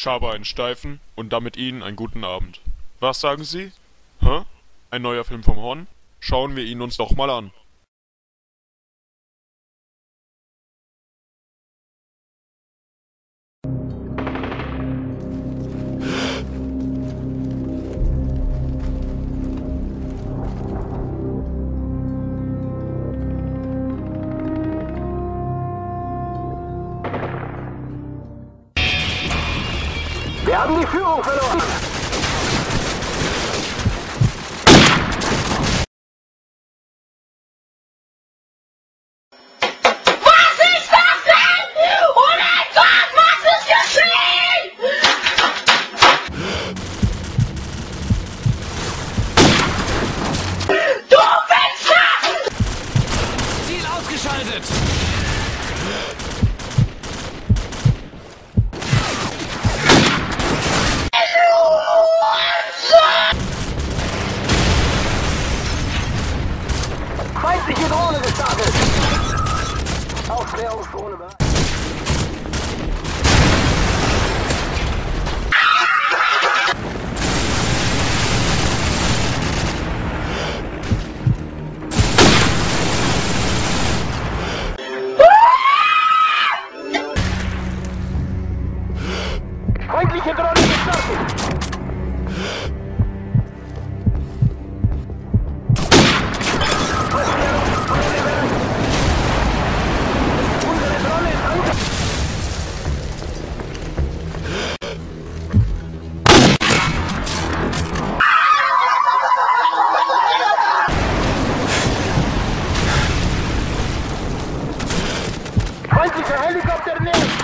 Ich habe einen Steifen und damit Ihnen einen guten Abend. Was sagen Sie? Hä? Ein neuer Film vom Horn? Schauen wir ihn uns doch mal an. Wir haben die Führung verloren. Was ist das denn? Oh mein Gott, was ist geschehen? Du Wichser! Ziel ausgeschaltet! vorne the Aufklärung ohne Bereich. Feindliche Drohne gestartet! helicopter news.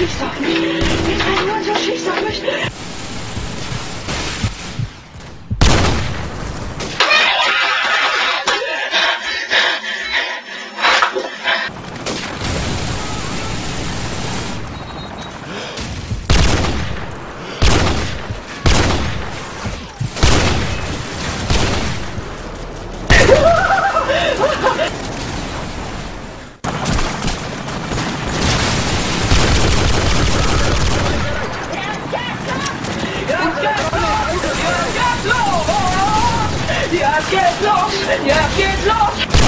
Geschießt auf mich. Ich habe uns geschießt auf mich. get lost, yeah, get lost.